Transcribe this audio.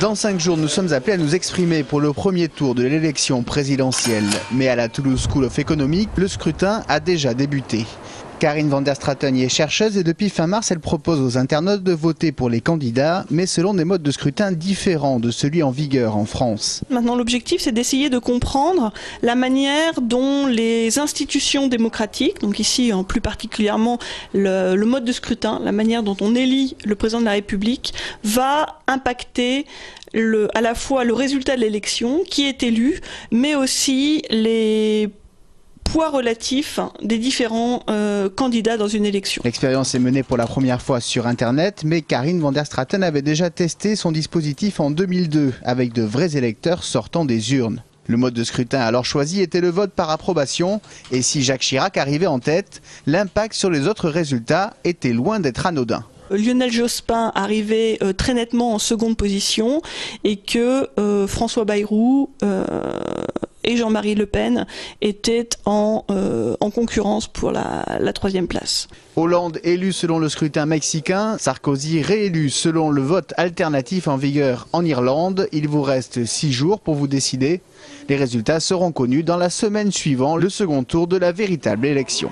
Dans cinq jours, nous sommes appelés à nous exprimer pour le premier tour de l'élection présidentielle. Mais à la Toulouse School of Economics, le scrutin a déjà débuté. Karine van der Straten y est chercheuse et depuis fin mars, elle propose aux internautes de voter pour les candidats, mais selon des modes de scrutin différents de celui en vigueur en France. Maintenant, l'objectif, c'est d'essayer de comprendre la manière dont les institutions démocratiques, donc ici en plus particulièrement le, mode de scrutin, la manière dont on élit le président de la République, va impacter à la fois le résultat de l'élection, qui est élu, mais aussi les poids relatif des différents euh, candidats dans une élection. L'expérience est menée pour la première fois sur Internet, mais Karine van der Straten avait déjà testé son dispositif en 2002 avec de vrais électeurs sortant des urnes. Le mode de scrutin alors choisi était le vote par approbation, et si Jacques Chirac arrivait en tête, l'impact sur les autres résultats était loin d'être anodin. Lionel Jospin arrivait euh, très nettement en seconde position et que euh, François Bayrou euh, et Jean-Marie Le Pen étaient en, euh, en concurrence pour la, la, troisième place. Hollande élu selon le scrutin mexicain, Sarkozy réélu selon le vote alternatif en vigueur en Irlande. Il vous reste six jours pour vous décider. Les résultats seront connus dans la semaine suivant le second tour de la véritable élection.